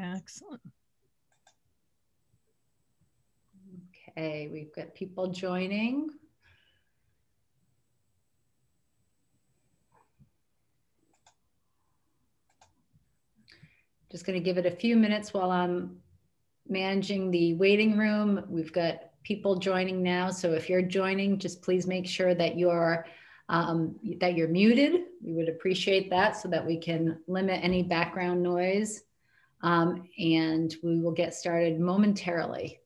Excellent. Okay, we've got people joining. Just going to give it a few minutes while I'm managing the waiting room. We've got people joining now. So if you're joining, just please make sure that you're um, that you're muted. We would appreciate that so that we can limit any background noise. Um, and we will get started momentarily.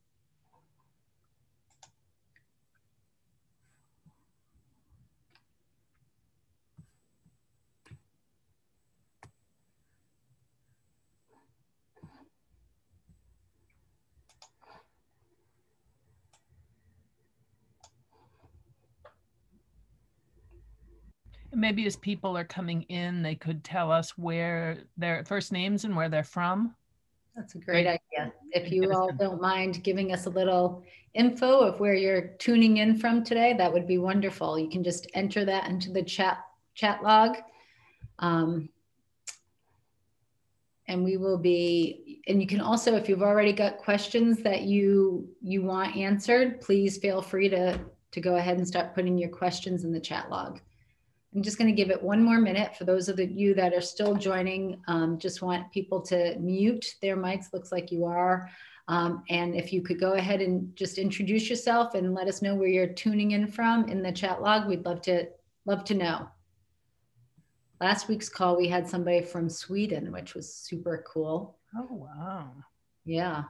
Maybe as people are coming in, they could tell us where their first names and where they're from. That's a great idea. If you all don't mind giving us a little info of where you're tuning in from today, that would be wonderful. You can just enter that into the chat chat log. Um, and we will be and you can also if you've already got questions that you you want answered please feel free to to go ahead and start putting your questions in the chat log I'm just going to give it one more minute for those of you that are still joining. Um, just want people to mute their mics. Looks like you are. Um, and if you could go ahead and just introduce yourself and let us know where you're tuning in from in the chat log, we'd love to love to know. Last week's call, we had somebody from Sweden, which was super cool. Oh, wow. Yeah.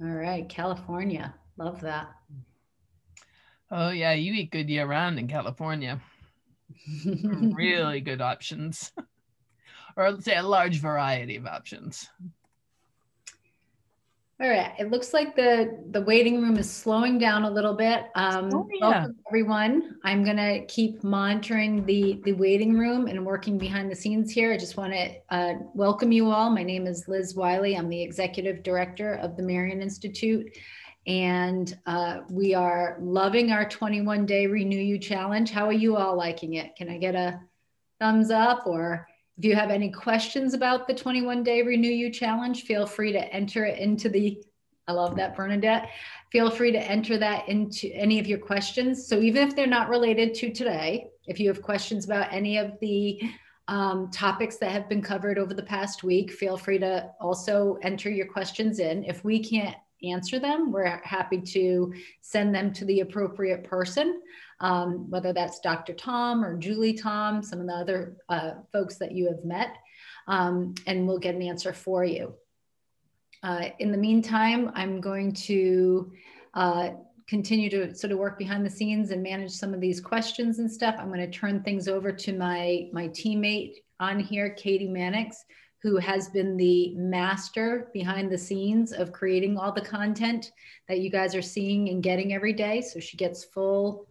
All right, California. Love that. Oh yeah, you eat good year round in California. really good options. or say a large variety of options. All right. It looks like the the waiting room is slowing down a little bit. Um, oh, yeah. Welcome everyone. I'm gonna keep monitoring the the waiting room and working behind the scenes here. I just want to uh, welcome you all. My name is Liz Wiley. I'm the executive director of the Marion Institute, and uh, we are loving our 21 day Renew You challenge. How are you all liking it? Can I get a thumbs up or if you have any questions about the 21 day Renew You Challenge, feel free to enter it into the, I love that, Bernadette. Feel free to enter that into any of your questions. So even if they're not related to today, if you have questions about any of the um, topics that have been covered over the past week, feel free to also enter your questions in. If we can't answer them, we're happy to send them to the appropriate person um, whether that's Dr. Tom or Julie Tom, some of the other uh, folks that you have met, um, and we'll get an answer for you. Uh, in the meantime, I'm going to uh, continue to sort of work behind the scenes and manage some of these questions and stuff. I'm going to turn things over to my, my teammate on here, Katie Mannix, who has been the master behind the scenes of creating all the content that you guys are seeing and getting every day. So she gets full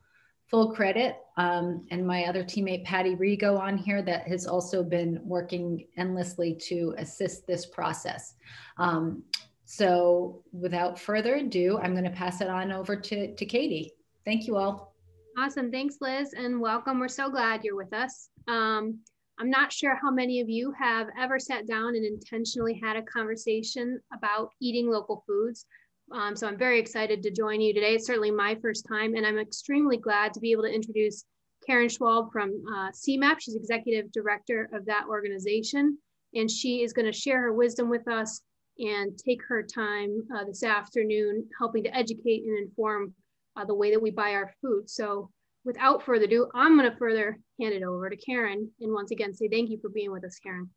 full credit. Um, and my other teammate, Patty Rigo, on here that has also been working endlessly to assist this process. Um, so without further ado, I'm going to pass it on over to, to Katie. Thank you all. Awesome. Thanks, Liz, and welcome. We're so glad you're with us. Um, I'm not sure how many of you have ever sat down and intentionally had a conversation about eating local foods. Um, so I'm very excited to join you today. It's certainly my first time, and I'm extremely glad to be able to introduce Karen Schwalbe from uh, SEMAP. She's executive director of that organization, and she is going to share her wisdom with us and take her time uh, this afternoon helping to educate and inform uh, the way that we buy our food. So without further ado, I'm going to further hand it over to Karen and once again say thank you for being with us, Karen.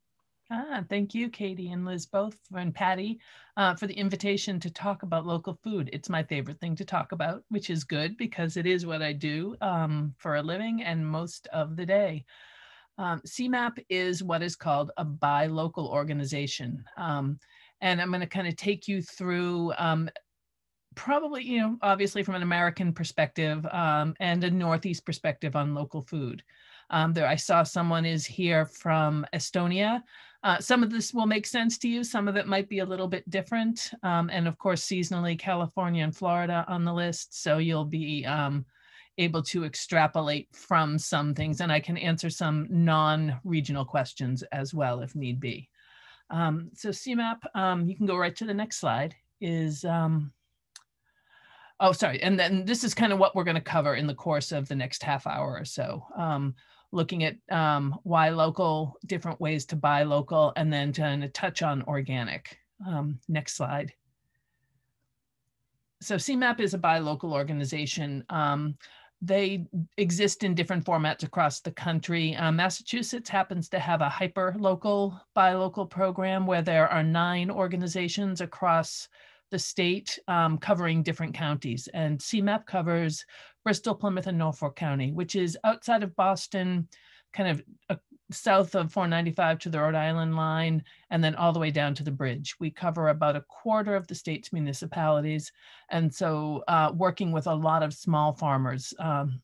Ah, thank you, Katie and Liz, both, and Patty, uh, for the invitation to talk about local food. It's my favorite thing to talk about, which is good because it is what I do um, for a living and most of the day. Um, SEMAP is what is called a buy local organization. Um, and I'm going to kind of take you through um, probably, you know, obviously from an American perspective um, and a Northeast perspective on local food. Um, there, I saw someone is here from Estonia. Uh, some of this will make sense to you. Some of it might be a little bit different. Um, and of course, seasonally, California and Florida on the list. So you'll be um, able to extrapolate from some things. And I can answer some non-regional questions as well if need be. Um, so SEMAP, um, you can go right to the next slide, is, um, oh, sorry. And then this is kind of what we're going to cover in the course of the next half hour or so. Um, looking at um, why local, different ways to buy local, and then to touch on organic. Um, next slide. So SEMAP is a buy local organization. Um, they exist in different formats across the country. Uh, Massachusetts happens to have a hyper local buy local program where there are nine organizations across the state um, covering different counties. And SEMAP covers Bristol, Plymouth, and Norfolk County, which is outside of Boston, kind of uh, south of 495 to the Rhode Island line, and then all the way down to the bridge. We cover about a quarter of the state's municipalities. And so uh, working with a lot of small farmers um,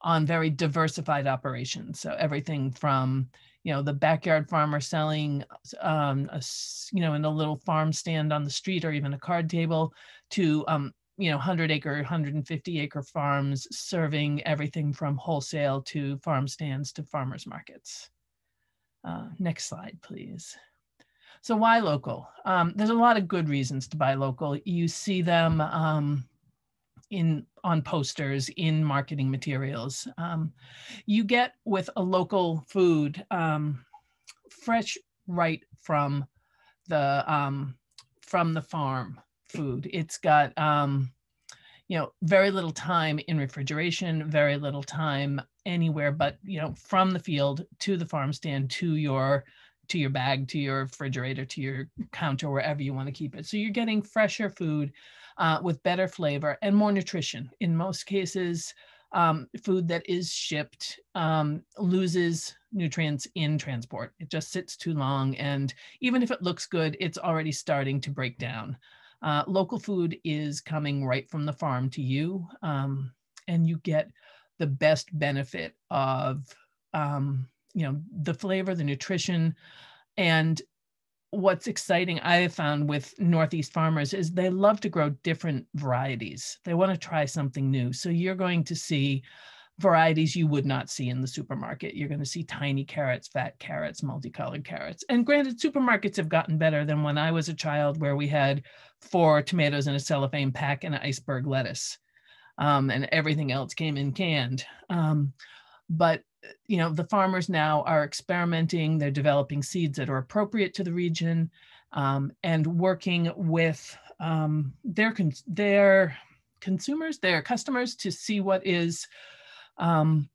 on very diversified operations. So everything from, you know, the backyard farmer selling, um, a, you know, in a little farm stand on the street or even a card table to um, you know 100 acre 150 acre farms serving everything from wholesale to farm stands to farmers markets. Uh, next slide please. So why local? Um, there's a lot of good reasons to buy local. You see them um, in on posters in marketing materials um, you get with a local food um, fresh right from the um, from the farm food. It's got, um, you know, very little time in refrigeration, very little time anywhere but, you know, from the field to the farm stand to your to your bag, to your refrigerator, to your counter, wherever you want to keep it. So you're getting fresher food uh, with better flavor and more nutrition. In most cases, um, food that is shipped um, loses nutrients in transport. It just sits too long. And even if it looks good, it's already starting to break down. Uh, local food is coming right from the farm to you, um, and you get the best benefit of um, you know the flavor, the nutrition, and what's exciting I have found with Northeast farmers is they love to grow different varieties. They want to try something new. So you're going to see varieties you would not see in the supermarket. You're going to see tiny carrots, fat carrots, multicolored carrots. And granted, supermarkets have gotten better than when I was a child, where we had four tomatoes in a cellophane pack and an iceberg lettuce, um, and everything else came in canned. Um, but you know, the farmers now are experimenting. They're developing seeds that are appropriate to the region, um, and working with um, their their consumers, their customers, to see what is um,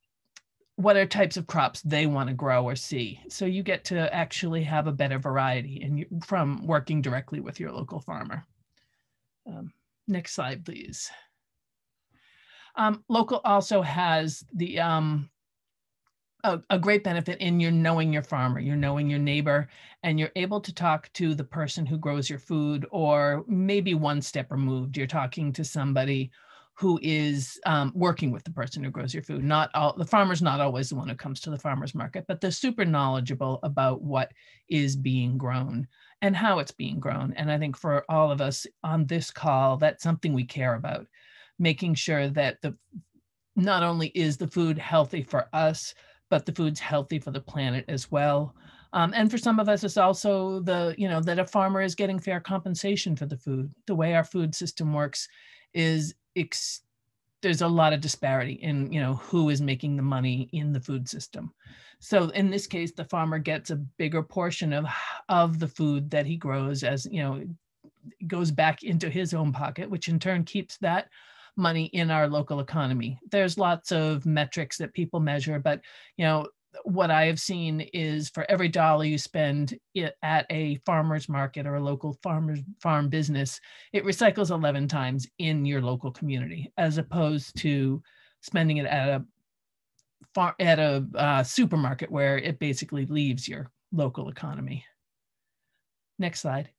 what are types of crops they want to grow or see. So you get to actually have a better variety and from working directly with your local farmer. Um, next slide, please. Um, local also has the um, a, a, great benefit in your knowing your farmer, you're knowing your neighbor, and you're able to talk to the person who grows your food, or maybe one step removed, you're talking to somebody who is um, working with the person who grows your food. Not all the farmer's not always the one who comes to the farmer's market, but they're super knowledgeable about what is being grown and how it's being grown. And I think for all of us on this call, that's something we care about, making sure that the not only is the food healthy for us, but the food's healthy for the planet as well. Um, and for some of us, it's also the, you know, that a farmer is getting fair compensation for the food. The way our food system works is ex- there's a lot of disparity in you know who is making the money in the food system so in this case the farmer gets a bigger portion of of the food that he grows as you know goes back into his own pocket which in turn keeps that money in our local economy there's lots of metrics that people measure but you know what I have seen is for every dollar you spend at a farmer's market or a local farmer's farm business, it recycles 11 times in your local community, as opposed to spending it at a far, at a uh, supermarket where it basically leaves your local economy. Next slide.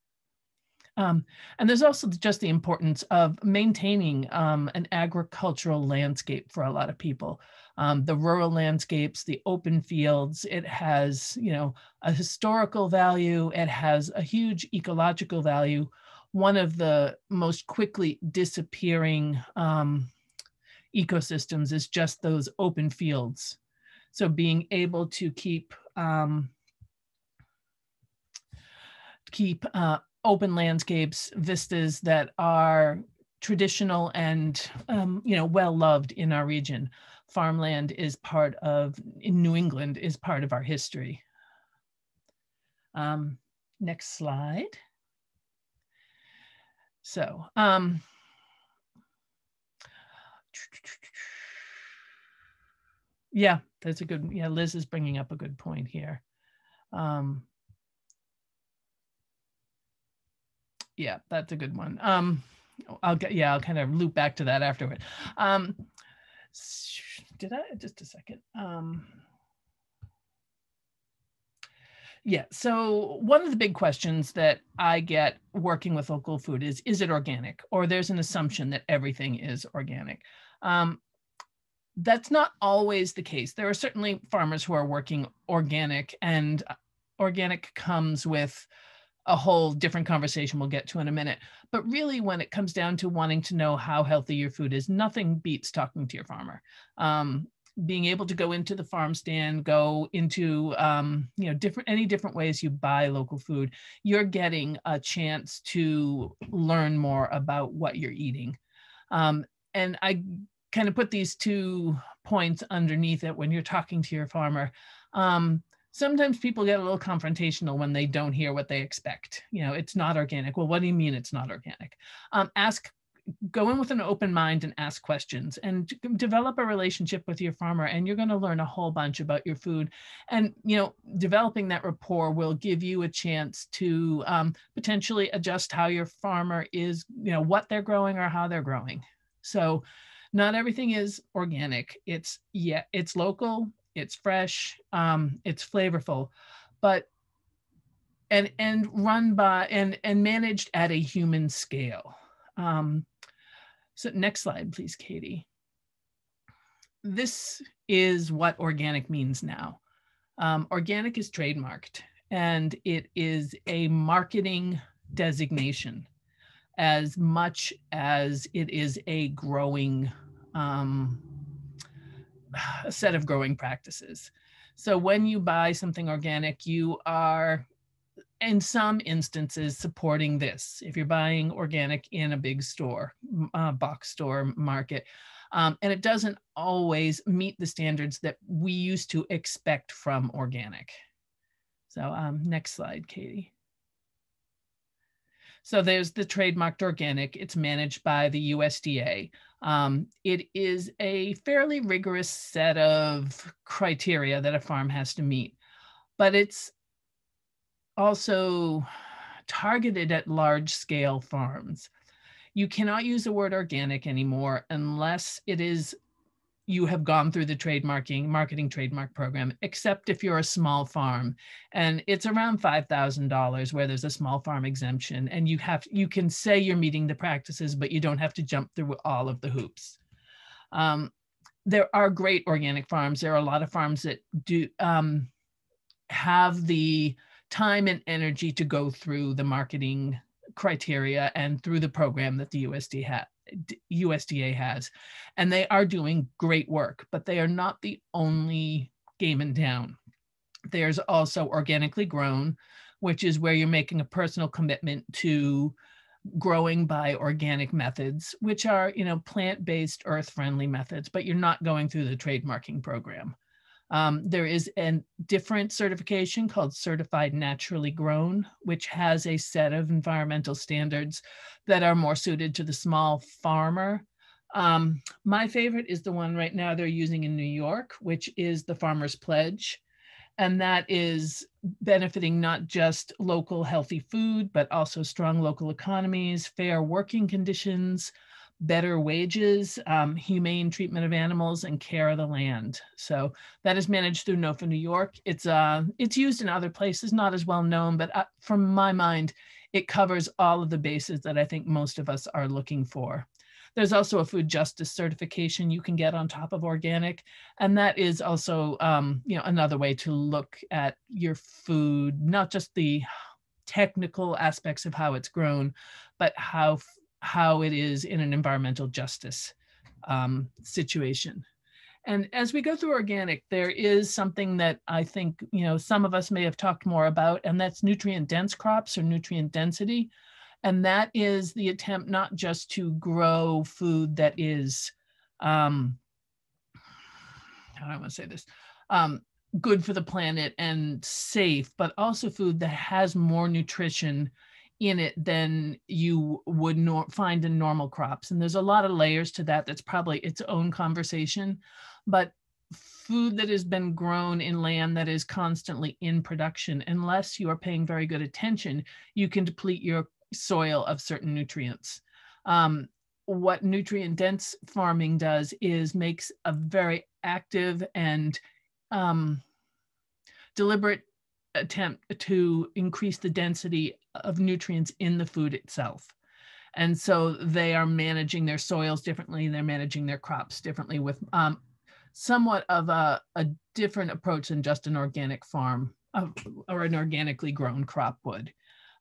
Um, and there's also just the importance of maintaining um, an agricultural landscape for a lot of people. Um, the rural landscapes, the open fields, it has, you know, a historical value, it has a huge ecological value. One of the most quickly disappearing um, ecosystems is just those open fields. So being able to keep um, keep uh, open landscapes, vistas that are traditional and um, you know well loved in our region. Farmland is part of in New England is part of our history. Um, next slide. So um, yeah, that's a good. Yeah, Liz is bringing up a good point here. Um, yeah, that's a good one. Um, I'll get, yeah, I'll kind of loop back to that afterward. Um, did I, just a second. Um, yeah, so one of the big questions that I get working with local food is, is it organic? Or there's an assumption that everything is organic. Um, that's not always the case. There are certainly farmers who are working organic and organic comes with a whole different conversation we'll get to in a minute. But really, when it comes down to wanting to know how healthy your food is, nothing beats talking to your farmer. Um, being able to go into the farm stand, go into um, you know different any different ways you buy local food, you're getting a chance to learn more about what you're eating. Um, and I kind of put these two points underneath it when you're talking to your farmer. Um, sometimes people get a little confrontational when they don't hear what they expect. You know, it's not organic. Well, what do you mean it's not organic? Um, ask, go in with an open mind and ask questions and develop a relationship with your farmer and you're going to learn a whole bunch about your food. And, you know, developing that rapport will give you a chance to um, potentially adjust how your farmer is, you know, what they're growing or how they're growing. So not everything is organic. It's, yeah, it's local, it's fresh, um, it's flavorful, but and and run by and and managed at a human scale. Um, so next slide, please, Katie. This is what organic means now. Um, organic is trademarked and it is a marketing designation as much as it is a growing um, a set of growing practices. So when you buy something organic, you are in some instances supporting this. If you're buying organic in a big store, uh, box store market, um, and it doesn't always meet the standards that we used to expect from organic. So um, next slide, Katie. So there's the trademarked organic. It's managed by the USDA. Um, it is a fairly rigorous set of criteria that a farm has to meet, but it's also targeted at large scale farms. You cannot use the word organic anymore unless it is you have gone through the trademarking marketing trademark program, except if you're a small farm. And it's around $5,000 where there's a small farm exemption and you have, you can say you're meeting the practices, but you don't have to jump through all of the hoops. Um, there are great organic farms. There are a lot of farms that do um, have the time and energy to go through the marketing criteria and through the program that the USD ha USDA has. And they are doing great work, but they are not the only game in town. There's also organically grown, which is where you're making a personal commitment to growing by organic methods, which are, you know, plant-based, earth-friendly methods, but you're not going through the trademarking program. Um, there is a different certification called Certified Naturally Grown, which has a set of environmental standards that are more suited to the small farmer. Um, my favorite is the one right now they're using in New York, which is the Farmer's Pledge. And that is benefiting not just local healthy food, but also strong local economies, fair working conditions, better wages, um, humane treatment of animals, and care of the land. So that is managed through NOFA New York. It's uh, it's used in other places, not as well known, but uh, from my mind, it covers all of the bases that I think most of us are looking for. There's also a food justice certification you can get on top of organic. And that is also, um, you know, another way to look at your food, not just the technical aspects of how it's grown, but how, how it is in an environmental justice um, situation. And as we go through organic, there is something that I think, you know, some of us may have talked more about, and that's nutrient dense crops or nutrient density. And that is the attempt not just to grow food that is, um, how do I want to say this, um, good for the planet and safe, but also food that has more nutrition in it than you would nor- find in normal crops. And there's a lot of layers to that. That's probably its own conversation. But food that has been grown in land that is constantly in production, unless you are paying very good attention, you can deplete your soil of certain nutrients. Um, what nutrient dense farming does is makes a very active and um, deliberate attempt to increase the density of nutrients in the food itself. And so they are managing their soils differently, they're managing their crops differently with um, somewhat of a, a different approach than just an organic farm or an organically grown crop would.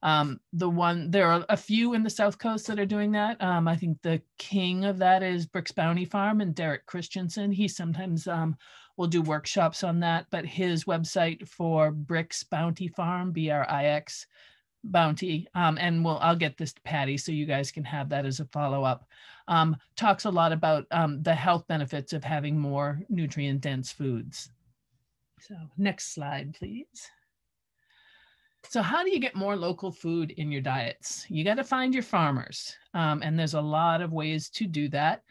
Um, the one, there are a few in the South Coast that are doing that. Um, I think the king of that is Brix Bounty Farm and Derek Christianson. He sometimes um, will do workshops on that, but his website for Brix Bounty Farm, B-R-I-X Bounty, um, and we'll, I'll get this to Patty so you guys can have that as a follow-up, um, talks a lot about um, the health benefits of having more nutrient dense foods. So next slide, please. So how do you get more local food in your diets? You got to find your farmers. Um, and there's a lot of ways to do that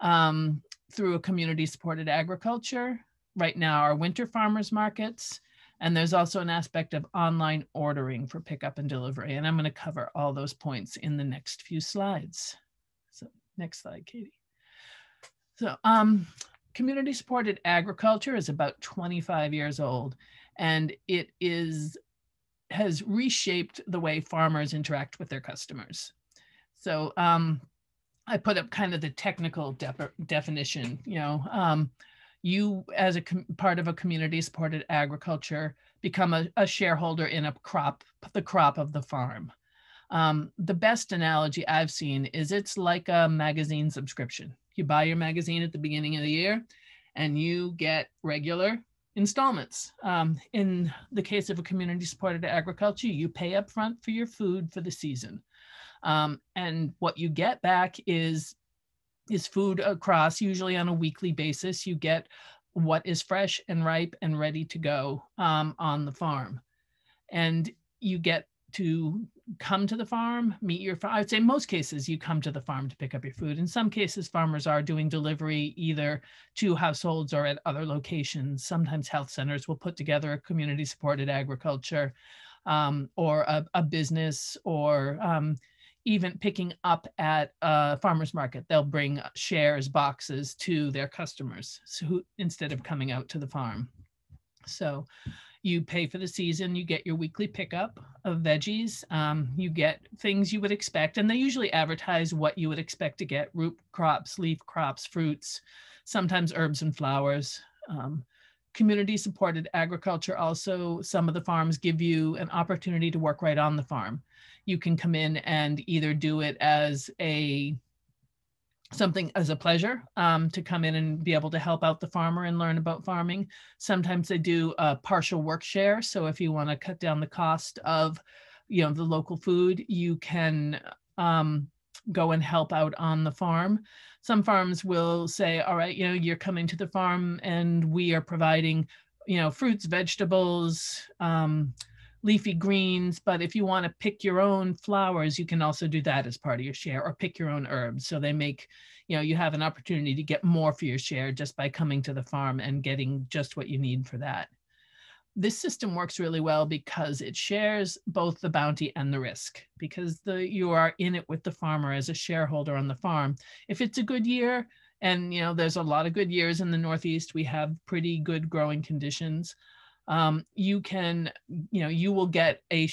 um, through a community supported agriculture. Right now, our winter farmers markets. And there's also an aspect of online ordering for pickup and delivery. And I'm going to cover all those points in the next few slides. So next slide, Katie. So um, community supported agriculture is about 25 years old and it is has reshaped the way farmers interact with their customers. So um, I put up kind of the technical de definition, you know, um, you as a part of a community supported agriculture become a, a, shareholder in a crop, the crop of the farm. Um, the best analogy I've seen is it's like a magazine subscription. You buy your magazine at the beginning of the year and you get regular installments. Um, in the case of a community supported agriculture, you pay up front for your food for the season. Um, and what you get back is, is food across, usually on a weekly basis. You get what is fresh and ripe and ready to go um, on the farm. And you get to come to the farm, meet your farm. I would say most cases you come to the farm to pick up your food. In some cases, farmers are doing delivery either to households or at other locations. Sometimes health centers will put together a community supported agriculture um, or a, a, business or um, even picking up at a farmer's market. They'll bring shares, boxes to their customers so who, instead of coming out to the farm. So you pay for the season, you get your weekly pickup of veggies, um, you get things you would expect, and they usually advertise what you would expect to get root crops, leaf crops, fruits, sometimes herbs and flowers. Um, community supported agriculture also, some of the farms give you an opportunity to work right on the farm. You can come in and either do it as a something as a pleasure um, to come in and be able to help out the farmer and learn about farming. Sometimes they do a partial work share. So if you want to cut down the cost of, you know, the local food, you can um, go and help out on the farm. Some farms will say, all right, you know, you're coming to the farm and we are providing, you know, fruits, vegetables, um, leafy greens, but if you want to pick your own flowers, you can also do that as part of your share or pick your own herbs. So they make, you know, you have an opportunity to get more for your share just by coming to the farm and getting just what you need for that. This system works really well because it shares both the bounty and the risk because the you are in it with the farmer as a shareholder on the farm. If it's a good year, and you know there's a lot of good years in the Northeast, we have pretty good growing conditions um, you can, you know, you will get a,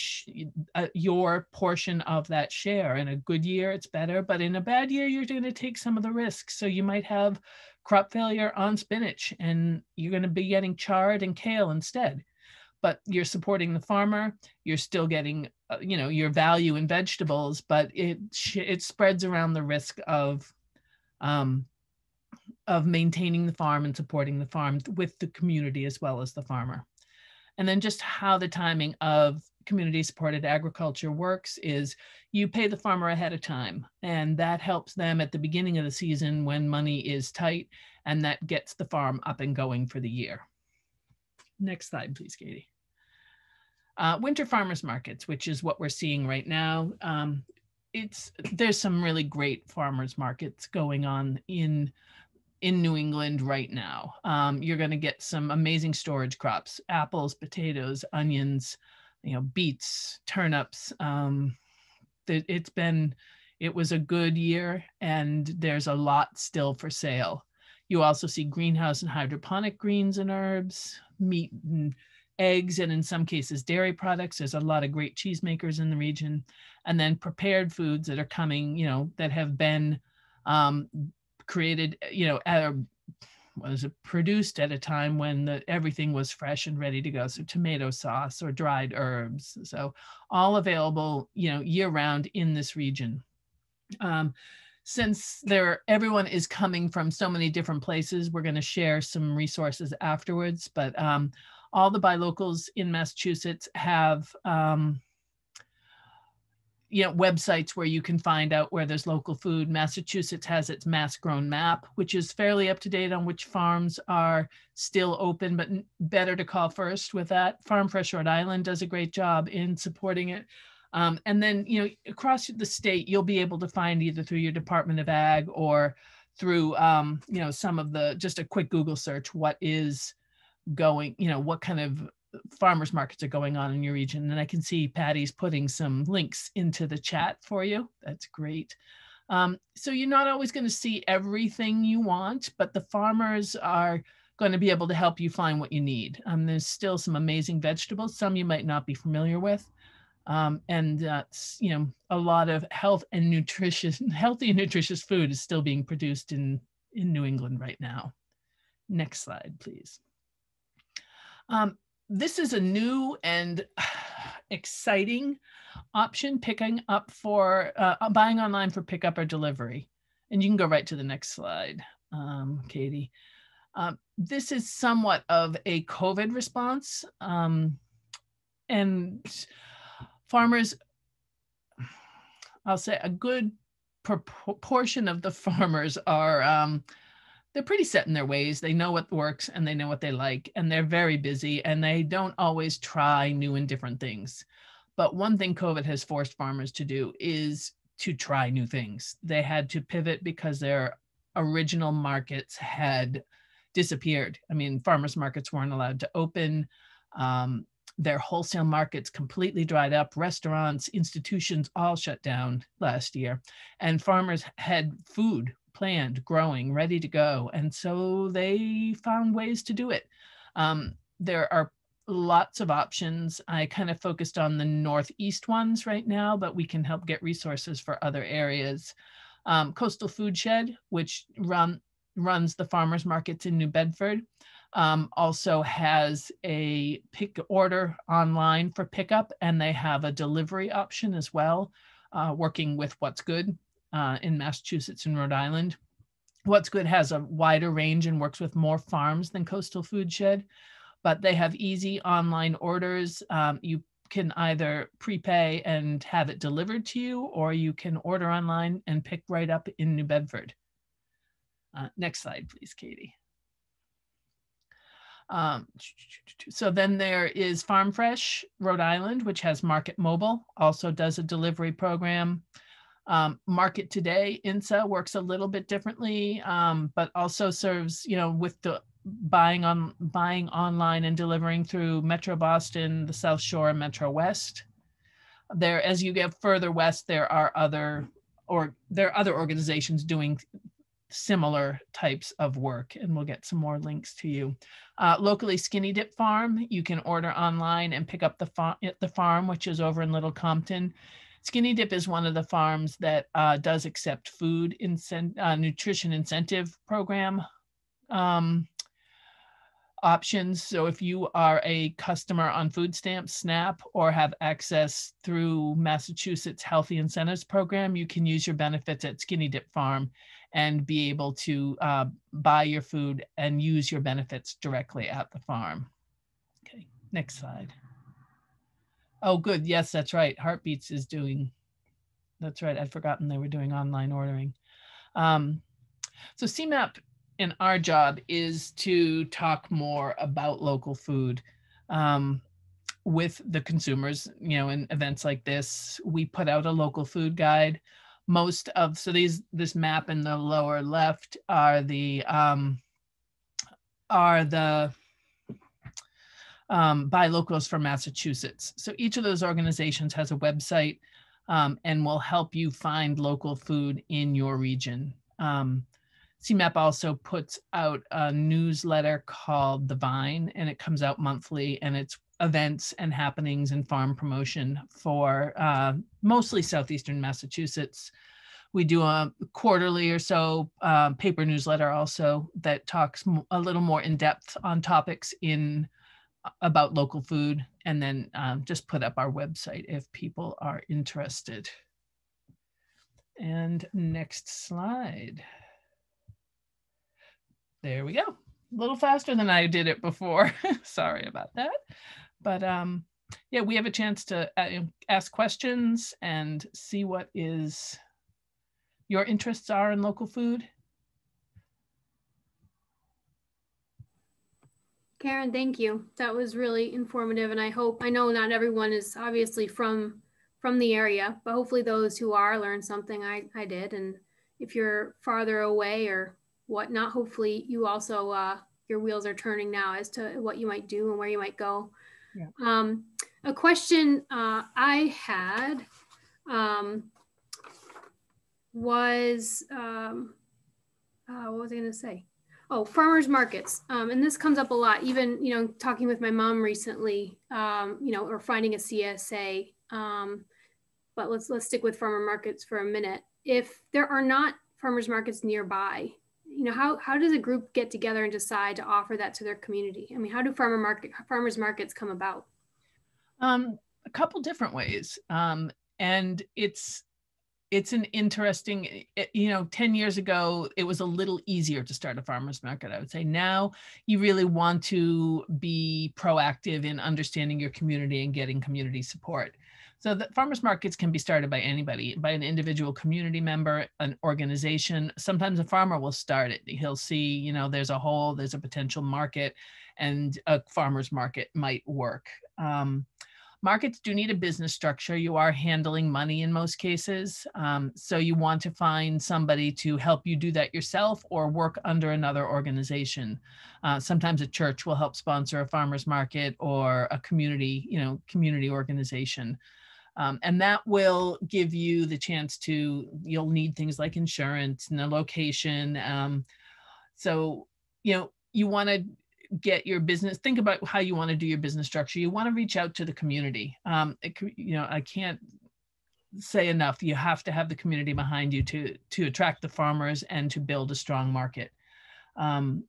a, your portion of that share. In a good year, it's better, but in a bad year, you're going to take some of the risks. So you might have crop failure on spinach, and you're going to be getting chard and kale instead. But you're supporting the farmer. You're still getting, uh, you know, your value in vegetables, but it it spreads around the risk of um, of maintaining the farm and supporting the farm with the community as well as the farmer. And then just how the timing of community supported agriculture works is you pay the farmer ahead of time and that helps them at the beginning of the season when money is tight and that gets the farm up and going for the year. Next slide, please, Katie. Uh, winter farmers markets, which is what we're seeing right now. Um, it's there's some really great farmers markets going on in in New England right now. Um, you're going to get some amazing storage crops: apples, potatoes, onions, you know, beets, turnips. Um, it's been it was a good year, and there's a lot still for sale. You also see greenhouse and hydroponic greens and herbs, meat and eggs, and in some cases dairy products. There's a lot of great cheesemakers in the region and then prepared foods that are coming, you know, that have been um, created, you know, at was produced at a time when the, everything was fresh and ready to go. So tomato sauce or dried herbs. So all available, you know, year round in this region. Um, since there everyone is coming from so many different places, we're going to share some resources afterwards. But um, all the buy locals in Massachusetts have um, you know websites where you can find out where there's local food. Massachusetts has its mass grown map which is fairly up to date on which farms are still open but better to call first with that. Farm fresh rhode island does a great job in supporting it. Um, and then you know across the state you'll be able to find either through your department of ag or through um, you know some of the just a quick google search what is going you know what kind of farmers markets are going on in your region. And I can see Patty's putting some links into the chat for you. That's great. Um, so you're not always going to see everything you want, but the farmers are going to be able to help you find what you need. Um, there's still some amazing vegetables, some you might not be familiar with. Um, and uh, you know, a lot of health and nutritious, healthy and nutritious food is still being produced in, in New England right now. Next slide, please. Um, this is a new and exciting option picking up for uh, uh, buying online for pickup or delivery. And you can go right to the next slide, um, Katie. Uh, this is somewhat of a COVID response. Um, and farmers, I'll say a good proportion of the farmers are um, they're pretty set in their ways. They know what works and they know what they like, and they're very busy and they don't always try new and different things. But one thing COVID has forced farmers to do is to try new things. They had to pivot because their original markets had disappeared. I mean, farmers markets weren't allowed to open. Um, their wholesale markets completely dried up. Restaurants, institutions all shut down last year. And farmers had food planned, growing, ready to go. And so they found ways to do it. Um, there are lots of options. I kind of focused on the Northeast ones right now, but we can help get resources for other areas. Um, Coastal Food Shed, which run, runs the farmers markets in New Bedford, um, also has a pick order online for pickup, and they have a delivery option as well, uh, working with What's Good uh, in Massachusetts and Rhode Island. What's Good has a wider range and works with more farms than Coastal Food Shed, but they have easy online orders. Um, you can either prepay and have it delivered to you, or you can order online and pick right up in New Bedford. Uh, next slide, please, Katie. Um, so then there is Farm Fresh Rhode Island, which has Market Mobile, also does a delivery program. Um, Market Today, INSA works a little bit differently, um, but also serves, you know, with the buying on buying online and delivering through Metro Boston, the South Shore, and Metro West. There, as you get further west, there are other or there are other organizations doing similar types of work and we'll get some more links to you. Uh, locally Skinny Dip Farm, you can order online and pick up the, fa- the farm, which is over in Little Compton. Skinny Dip is one of the farms that uh, does accept food incent- uh, nutrition incentive program um, options. So if you are a customer on food stamps, SNAP, or have access through Massachusetts Healthy Incentives Program, you can use your benefits at Skinny Dip Farm and be able to uh, buy your food and use your benefits directly at the farm. Okay, next slide. Oh, good. Yes, that's right. Heartbeats is doing, that's right. I'd forgotten they were doing online ordering. Um, so SEMAP and our job is to talk more about local food um, with the consumers. You know, in events like this, we put out a local food guide. Most of so these this map in the lower left are the um, are the um, buy locals from Massachusetts. So each of those organizations has a website um, and will help you find local food in your region. Um, SEMAP also puts out a newsletter called The Vine, and it comes out monthly, and it's events and happenings and farm promotion for uh, mostly southeastern Massachusetts. We do a quarterly or so uh, paper newsletter also that talks a little more in depth on topics in about local food, and then um, just put up our website if people are interested. And next slide. There we go. A little faster than I did it before. Sorry about that. But um, yeah, we have a chance to uh, ask questions and see what is your interests are in local food. Karen, thank you. That was really informative, and I hope I know not everyone is obviously from from the area, but hopefully those who are learn something. I I did, and if you're farther away or whatnot. Hopefully, you also uh, your wheels are turning now as to what you might do and where you might go. Yeah. Um, a question uh, I had um, was um, uh, what was I going to say? Oh, farmers markets, um, and this comes up a lot. Even you know, talking with my mom recently, um, you know, or finding a CSA. Um, but let's let's stick with farmer markets for a minute. If there are not farmers markets nearby, you know how how does a group get together and decide to offer that to their community i mean how do farmer market farmers markets come about um, a couple different ways um, and it's it's an interesting eh, you know 10 years ago it was a little easier to start a farmers market i would say now you really want to be proactive in understanding your community and getting community support so the farmers markets can be started by anybody, by an individual community member, an organization. Sometimes a farmer will start it. He'll see, you know, there's a hole, there's a potential market, and a farmer's market might work. Um, markets do need a business structure. You are handling money in most cases. Um, so you want to find somebody to help you do that yourself or work under another organization. Uh, sometimes a church will help sponsor a farmer's market or a community, you know, community organization. Um, and that will give you the chance to, you'll need things like insurance and a location. Um, so, you know, you want to get your business, think about how you want to do your business structure. You want to reach out to the community. Um, it, you know, I can't say enough. You have to have the community behind you to, to attract the farmers and to build a strong market. Um,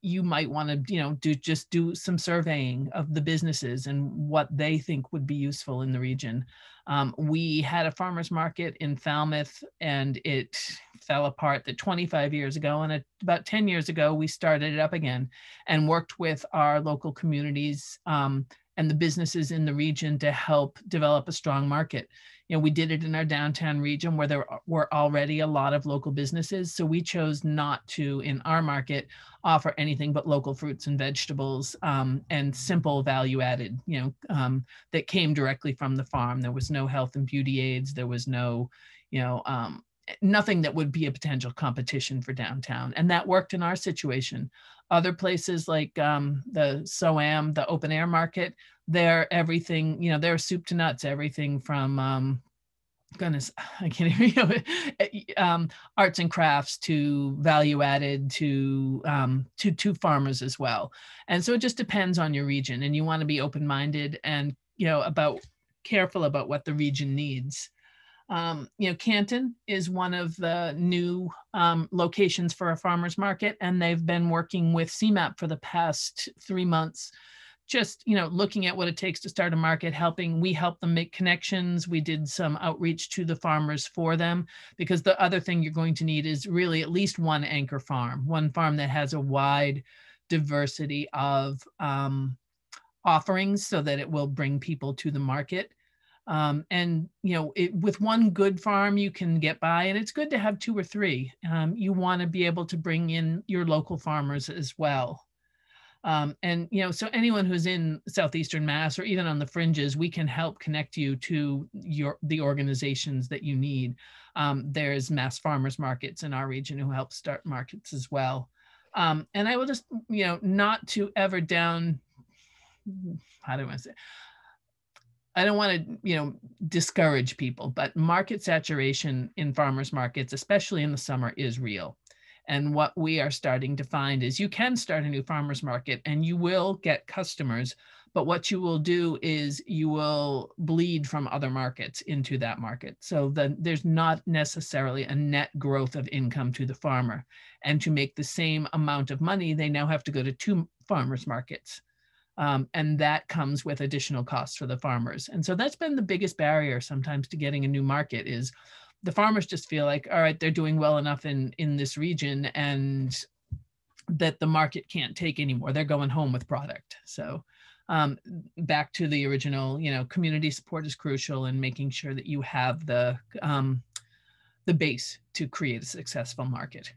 you might want to you know do just do some surveying of the businesses and what they think would be useful in the region um, we had a farmers market in falmouth and it fell apart that 25 years ago and about 10 years ago we started it up again and worked with our local communities um, and the businesses in the region to help develop a strong market you know, we did it in our downtown region where there were already a lot of local businesses. So we chose not to, in our market, offer anything but local fruits and vegetables um, and simple value added, you know, um, that came directly from the farm. There was no health and beauty aids. There was no, you know, um, nothing that would be a potential competition for downtown. And that worked in our situation. Other places like um, the SOAM, the open air market, they're everything, you know, they're soup to nuts, everything from, um, goodness, I can't even, you know, um, arts and crafts to value added to, um, to, to farmers as well. And so it just depends on your region and you want to be open-minded and, you know, about careful about what the region needs. Um, you know, Canton is one of the new um, locations for a farmer's market, and they've been working with SEMAP for the past three months just you know looking at what it takes to start a market helping we help them make connections. We did some outreach to the farmers for them because the other thing you're going to need is really at least one anchor farm one farm that has a wide diversity of um, offerings so that it will bring people to the market. Um, and you know it, with one good farm you can get by and it's good to have two or three. Um, you want to be able to bring in your local farmers as well um, and you know, so anyone who's in southeastern Mass or even on the fringes, we can help connect you to your the organizations that you need. Um, there's Mass Farmers Markets in our region who help start markets as well. Um, and I will just, you know, not to ever down. How do I say? I don't want to, you know, discourage people, but market saturation in farmers markets, especially in the summer, is real. And what we are starting to find is you can start a new farmer's market and you will get customers, but what you will do is you will bleed from other markets into that market. So then there's not necessarily a net growth of income to the farmer. And to make the same amount of money, they now have to go to two farmers markets. Um, and that comes with additional costs for the farmers. And so that's been the biggest barrier sometimes to getting a new market is the farmers just feel like, all right, they're doing well enough in in this region and that the market can't take anymore. They're going home with product. So um, back to the original, you know, community support is crucial in making sure that you have the um, the base to create a successful market.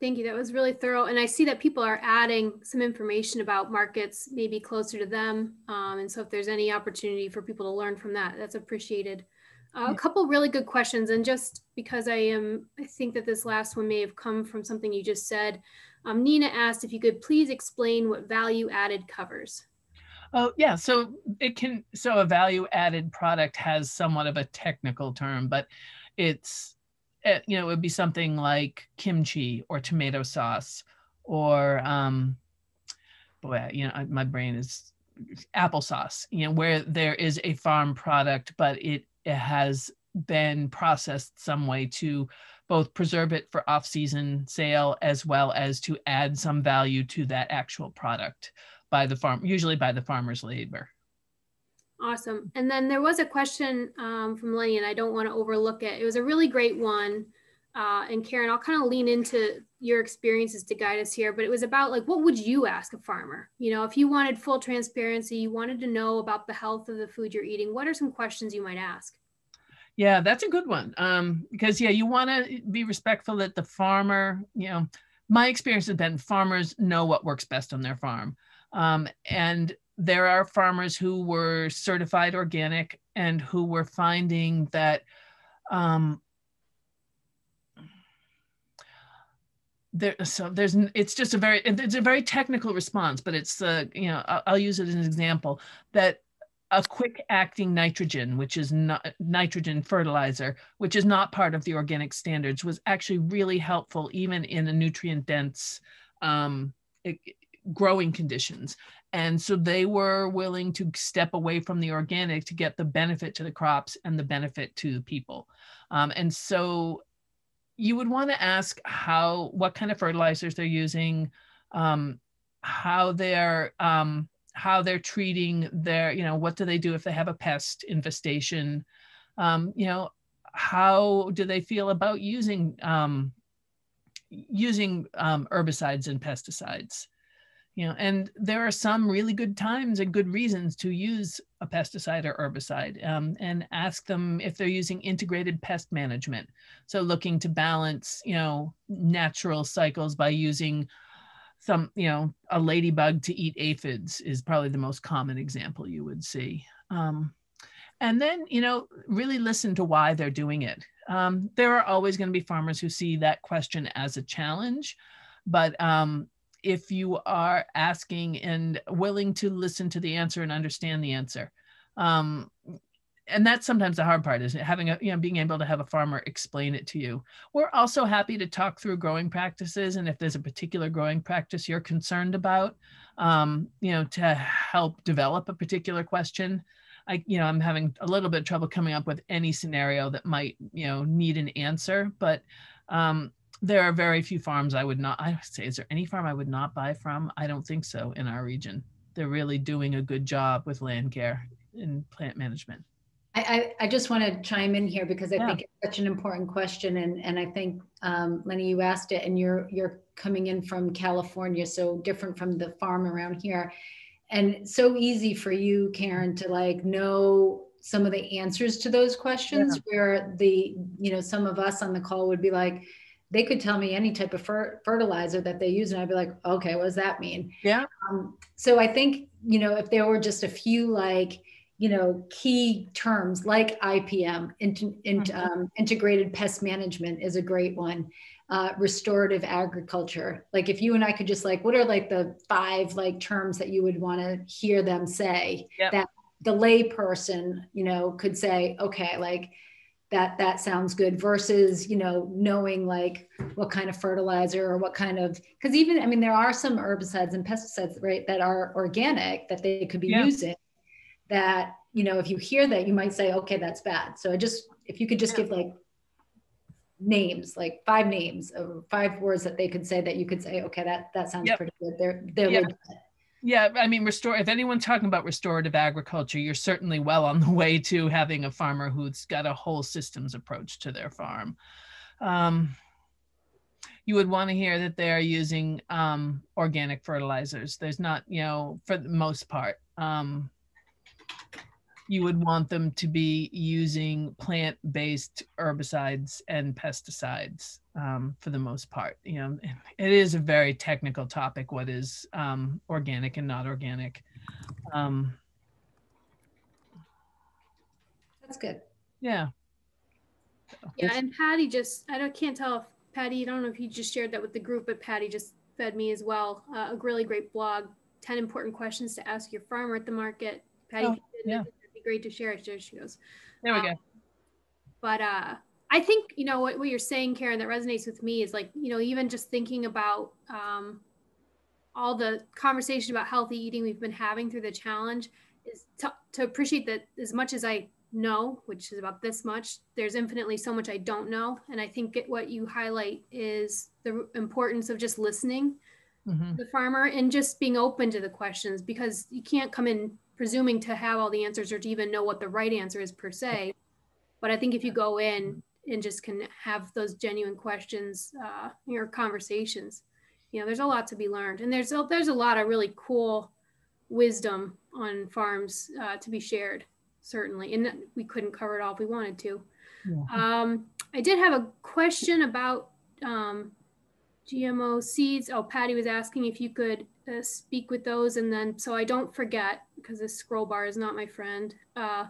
Thank you. That was really thorough. And I see that people are adding some information about markets maybe closer to them. Um, and so if there's any opportunity for people to learn from that, that's appreciated. Uh, a couple really good questions, and just because I am, I think that this last one may have come from something you just said. Um, Nina asked if you could please explain what value added covers. Oh yeah, so it can. So a value added product has somewhat of a technical term, but it's, it, eh, you know, it would be something like kimchi or tomato sauce, or um, boy, you know, my brain is applesauce. You know, where there is a farm product, but it it has been processed some way to both preserve it for off-season sale as well as to add some value to that actual product by the farm, usually by the farmer's labor. Awesome. And then there was a question um, from Lenny, and I don't want to overlook it. It was a really great one. Uh, and Karen, I'll kind of lean into your experiences to guide us here, but it was about like, what would you ask a farmer? You know, if you wanted full transparency, you wanted to know about the health of the food you're eating, what are some questions you might ask? Yeah, that's a good one. Um, because yeah, you want to be respectful that the farmer, you know, my experience has been farmers know what works best on their farm. Um, and there are farmers who were certified organic and who were finding that um, there so there's it's just a very it's a very technical response but it's uh you know I'll, I'll use it as an example that a quick acting nitrogen which is not nitrogen fertilizer which is not part of the organic standards was actually really helpful even in a nutrient dense um, growing conditions. And so they were willing to step away from the organic to get the benefit to the crops and the benefit to the people. Um, and so you would want to ask how what kind of fertilizers they're using um, how they're um, how they're treating their you know what do they do if they have a pest infestation? Um, you know how do they feel about using um, using um, herbicides and pesticides? You know and there are some really good times and good reasons to use a pesticide or herbicide um, and ask them if they're using integrated pest management. So looking to balance you know natural cycles by using some you know a ladybug to eat aphids is probably the most common example you would see. Um, and then you know really listen to why they're doing it. Um, there are always going to be farmers who see that question as a challenge but um, if you are asking and willing to listen to the answer and understand the answer. Um, and that's sometimes the hard part is having a you know being able to have a farmer explain it to you. We're also happy to talk through growing practices and if there's a particular growing practice you're concerned about um, you know to help develop a particular question. I you know i'm having a little bit of trouble coming up with any scenario that might you know need an answer but um, there are very few farms i would not i would say is there any farm i would not buy from i don't think so in our region they're really doing a good job with land care and plant management I, I, just want to chime in here because I yeah. think it's such an important question, and and I think um, Lenny, you asked it, and you're you're coming in from California, so different from the farm around here, and so easy for you, Karen, to like know some of the answers to those questions. Yeah. Where the you know some of us on the call would be like, they could tell me any type of fer- fertilizer that they use, and I'd be like, okay, what does that mean? Yeah. Um, so I think you know if there were just a few like you know, key terms like IPM, mm-hmm. um, integrated pest management is a great one. Uh, restorative agriculture. Like if you and I could just like, what are like the five like terms that you would want to hear them say yep. that the lay person, you know, could say, okay, like that that sounds good versus you know knowing like what kind of fertilizer or what kind of because even i mean there are some herbicides and pesticides right that are organic that they could be yeah. using that you know if you hear that you might say okay that's bad so i just if you could just yeah. give like names like five names or five words that they could say that you could say okay that that sounds yep. pretty good they're they're yeah. Yeah i mean restore if anyone's talking about restorative agriculture you're certainly well on the way to having a farmer who's got a whole systems approach to their farm. Um, you would want to hear that they are using um, organic fertilizers. There's not you know for the most part um, you would want them to be using plant-based herbicides and pesticides um, for the most part. You know, it is a very technical topic. What is um, organic and not organic? Um, That's good. Yeah. Yeah, and Patty just I don't can't tell if Patty I don't know if you just shared that with the group, but Patty just fed me as well uh, a really great blog. Ten important questions to ask your farmer at the market. Patty, oh, yeah great to share it. There she goes. There we um, go. But uh, I think you know what, what you're saying, Karen, that resonates with me is like you know even just thinking about um, all the conversation about healthy eating we've been having through the challenge is to, to appreciate that as much as I know, which is about this much, there's infinitely so much I don't know. And I think it, what you highlight is the importance of just listening mm-hmm. the farmer and just being open to the questions because you can't come in presuming to have all the answers or to even know what the right answer is per se. But I think if you go in and just can have those genuine questions, uh, your conversations, you know, there's a lot to be learned, and there's a, there's a lot of really cool wisdom on farms uh, to be shared, certainly. And we couldn't cover it all if we wanted to. Yeah. Um, I did have a question about um, GMO seeds. Oh, Patty was asking if you could uh, speak with those, and then so I don't forget because this scroll bar is not my friend. Uh,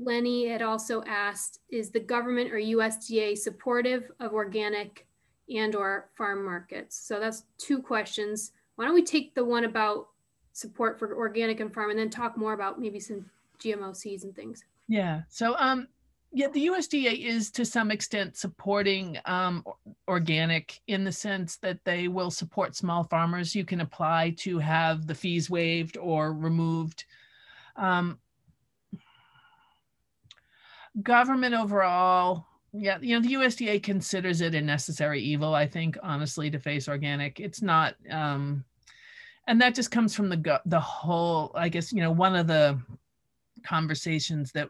Lenny had also asked, is the government or USDA supportive of organic and or farm markets? So that's two questions. Why don't we take the one about support for organic and farm and then talk more about maybe some GMO seeds and things? Yeah. So um yeah, the USDA is to some extent supporting um, organic in the sense that they will support small farmers. You can apply to have the fees waived or removed. Um, government overall, yeah, you know, the USDA considers it a necessary evil, I think, honestly, to face organic. It's not, um, and that just comes from the, the whole, I guess, you know, one of the conversations that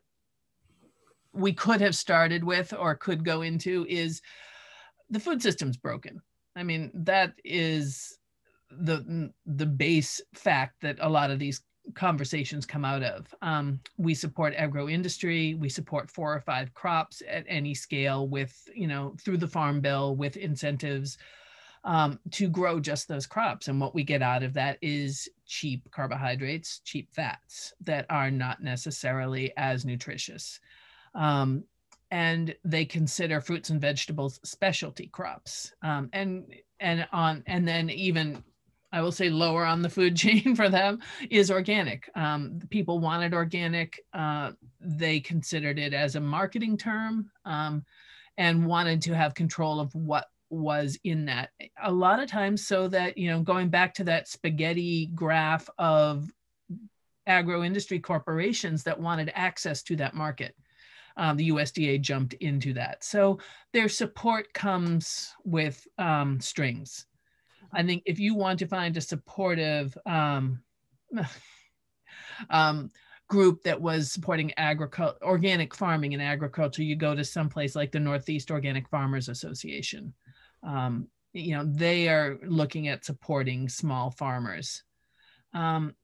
we could have started with or could go into is the food system's broken. I mean, that is the the base fact that a lot of these conversations come out of. Um, we support agro industry. We support four or five crops at any scale with, you know, through the farm bill with incentives um, to grow just those crops. And what we get out of that is cheap carbohydrates, cheap fats that are not necessarily as nutritious um, and they consider fruits and vegetables specialty crops. Um, and and on and then even I will say lower on the food chain for them is organic. Um, people wanted organic. Uh, they considered it as a marketing term um, and wanted to have control of what was in that. A lot of times, so that, you know, going back to that spaghetti graph of agro industry corporations that wanted access to that market. Um, the USDA jumped into that. So their support comes with um, strings. I think if you want to find a supportive um, um, group that was supporting agriculture, organic farming and agriculture, you go to some place like the Northeast Organic Farmers Association. Um, you know, they are looking at supporting small farmers. Um,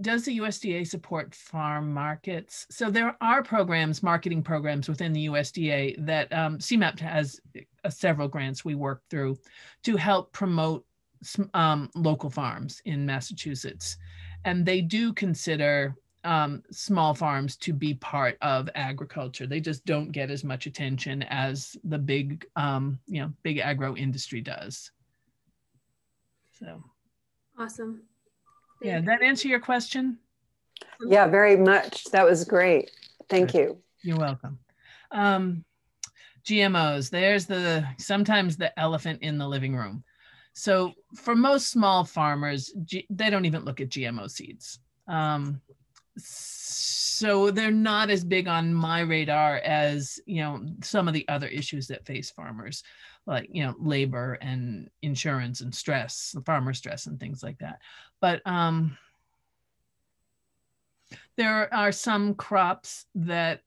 does the USDA support farm markets? So there are programs, marketing programs within the USDA that um, SEMAP has uh, several grants we work through to help promote um, local farms in Massachusetts. And they do consider um, small farms to be part of agriculture. They just don't get as much attention as the big, um, you know, big agro industry does. So. Awesome. Yeah, that answer your question? Yeah, very much. That was great. Thank you. You're welcome. Um, GMOs, there's the sometimes the elephant in the living room. So for most small farmers, G, they don't even look at GMO seeds. Um, so they're not as big on my radar as you know some of the other issues that face farmers like you know labor and insurance and stress the farmer stress and things like that but um, there are some crops that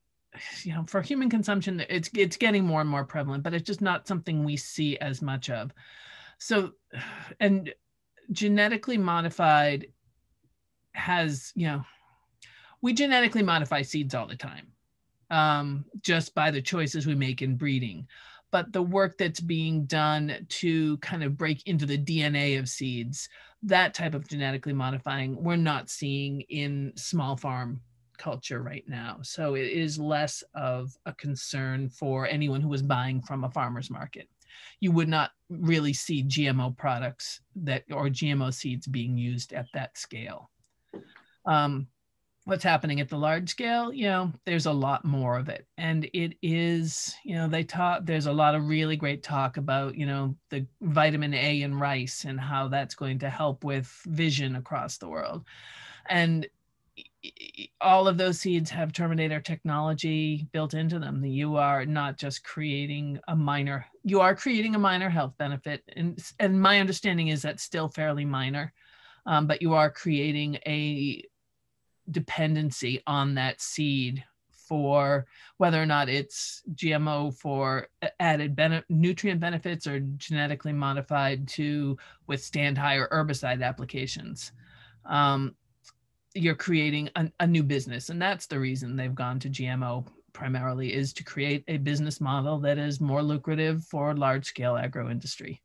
you know for human consumption it's it's getting more and more prevalent but it's just not something we see as much of. So and genetically modified has you know we genetically modify seeds all the time um, just by the choices we make in breeding but the work that's being done to kind of break into the dna of seeds that type of genetically modifying we're not seeing in small farm culture right now. So it is less of a concern for anyone who is buying from a farmer's market. You would not really see GMO products that or GMO seeds being used at that scale. Um, what's happening at the large scale you know there's a lot more of it. And it is you know they talk there's a lot of really great talk about you know the vitamin a in rice and how that's going to help with vision across the world. And all of those seeds have terminator technology built into them. You are not just creating a minor you are creating a minor health benefit. And and my understanding is that's still fairly minor um, but you are creating a dependency on that seed for whether or not it's GMO for added bene- nutrient benefits or genetically modified to withstand higher herbicide applications. Um, you're creating a, a new business, and that's the reason they've gone to GMO primarily is to create a business model that is more lucrative for large scale agro industry.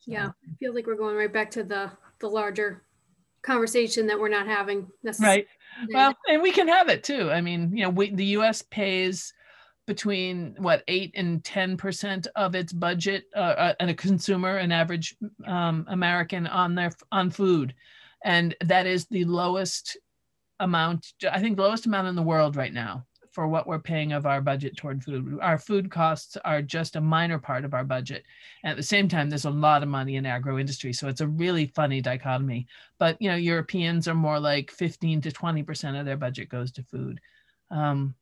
So. Yeah, I feel like we're going right back to the the larger conversation that we're not having necessarily. Right. Well, and we can have it too. I mean, you know, we, the U.S. pays between what eight and ten percent of its budget, uh, uh, and a consumer, an average um, American, on their on food, and that is the lowest amount. I think the lowest amount in the world right now for what we're paying of our budget toward food. Our food costs are just a minor part of our budget. And at the same time, there's a lot of money in agro industry. So it's a really funny dichotomy. But you know, Europeans are more like 15 to 20% of their budget goes to food. Um,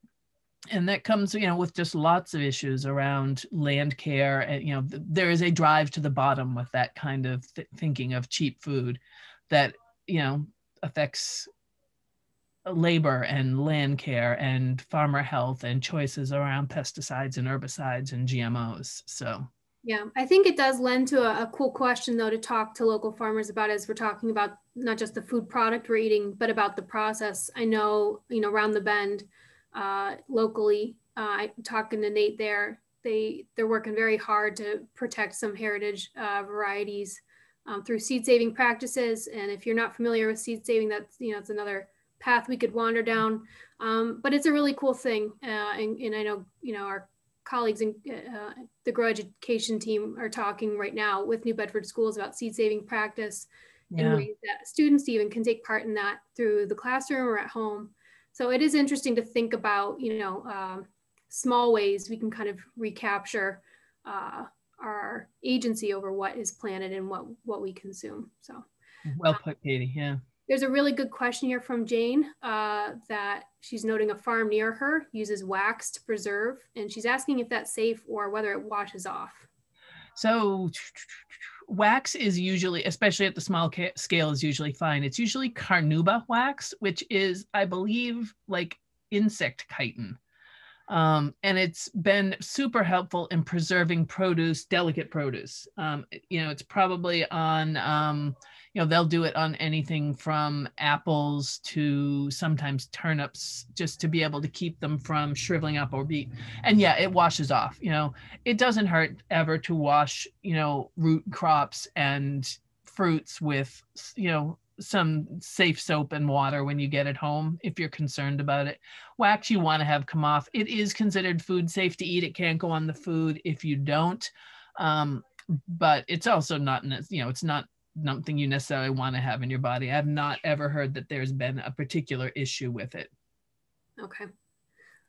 and that comes you know with just lots of issues around land care and you know th- there is a drive to the bottom with that kind of th- thinking of cheap food that you know affects labor and land care and farmer health and choices around pesticides and herbicides and GMOs. So yeah, I think it does lend to a, a, cool question though to talk to local farmers about as we're talking about not just the food product we're eating, but about the process. I know, you know, around the bend uh, locally, uh, I talking to Nate there, they they're working very hard to protect some heritage uh, varieties um, through seed saving practices. And if you're not familiar with seed saving, that's you know it's another path we could wander down. Um, but it's a really cool thing. Uh, and, and, I know, you know, our colleagues in uh, the grow education team are talking right now with New Bedford schools about seed saving practice yeah. and ways that students even can take part in that through the classroom or at home. So it is interesting to think about, you know, um, small ways we can kind of recapture uh, our agency over what is planted and what what we consume. So well put, Katie. Yeah. There's a really good question here from Jane uh, that she's noting a farm near her uses wax to preserve, and she's asking if that's safe or whether it washes off. So wax is usually, especially at the small scale, is usually fine. It's usually carnauba wax, which is, I believe, like insect chitin. Um, and it's been super helpful in preserving produce, delicate produce. Um, you know, it's probably on, um, you know, they'll do it on anything from apples to sometimes turnips, just to be able to keep them from shriveling up or be. And yeah, it washes off. You know, it doesn't hurt ever to wash, you know, root crops and fruits with, you know, some safe soap and water when you get it home if you're concerned about it. Wax you want to have come off. It is considered food safe to eat. It can't go on the food if you don't. Um, but it's also not, you know, it's not something you necessarily want to have in your body. I've not ever heard that there's been a particular issue with it. Okay.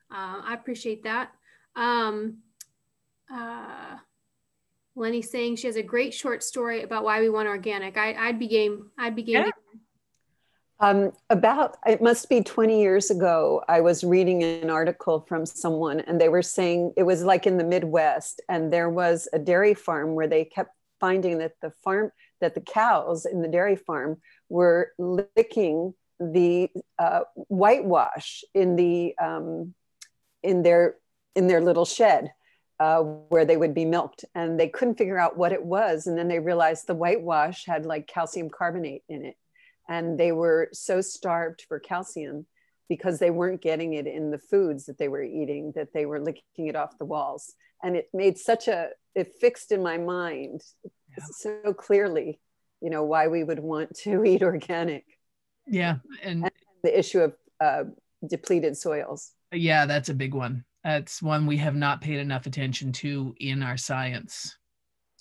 Uh, I appreciate that. Um, uh, Lenny's saying she has a great short story about why we want organic. I, would be game. I'd be game. Yeah. Um, about it must be 20 years ago, I was reading an article from someone, and they were saying it was like in the Midwest, and there was a dairy farm where they kept finding that the farm that the cows in the dairy farm were licking the uh, whitewash in the um, in their in their little shed uh, where they would be milked. And they couldn't figure out what it was. And then they realized the whitewash had like calcium carbonate in it. And they were so starved for calcium because they weren't getting it in the foods that they were eating that they were licking it off the walls. And it made such a it fixed in my mind yeah. so clearly you know why we would want to eat organic yeah and, and the issue of uh, depleted soils yeah that's a big one that's one we have not paid enough attention to in our science